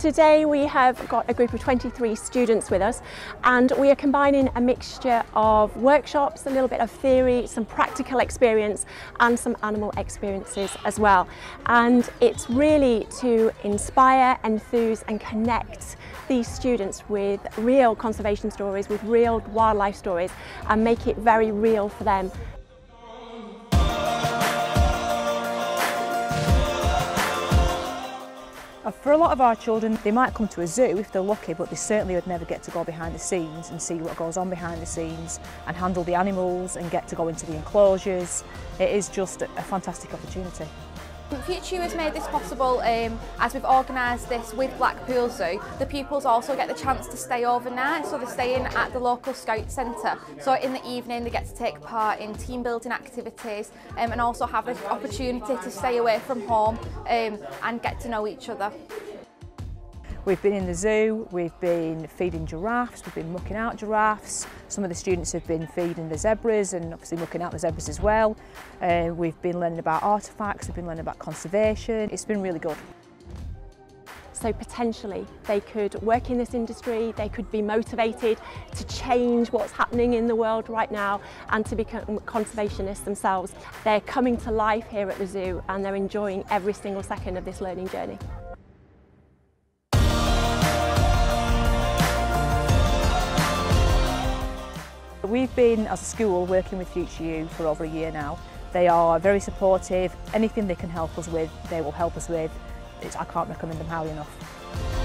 Today we have got a group of 23 students with us and we are combining a mixture of workshops, a little bit of theory, some practical experience and some animal experiences as well. And it's really to inspire, enthuse and connect these students with real conservation stories, with real wildlife stories and make it very real for them For a lot of our children, they might come to a zoo if they're lucky, but they certainly would never get to go behind the scenes and see what goes on behind the scenes and handle the animals and get to go into the enclosures. It is just a fantastic opportunity. Future has made this possible um, as we've organised this with Blackpool Zoo. The pupils also get the chance to stay overnight, so they're staying at the local Scout Centre. So in the evening they get to take part in team building activities um, and also have the opportunity to stay away from home um, and get to know each other. We've been in the zoo, we've been feeding giraffes, we've been mucking out giraffes. Some of the students have been feeding the zebras and obviously mucking out the zebras as well. Uh, we've been learning about artefacts, we've been learning about conservation. It's been really good. So potentially they could work in this industry, they could be motivated to change what's happening in the world right now and to become conservationists themselves. They're coming to life here at the zoo and they're enjoying every single second of this learning journey. We've been, as a school, working with Future You for over a year now. They are very supportive. Anything they can help us with, they will help us with. It's, I can't recommend them highly enough.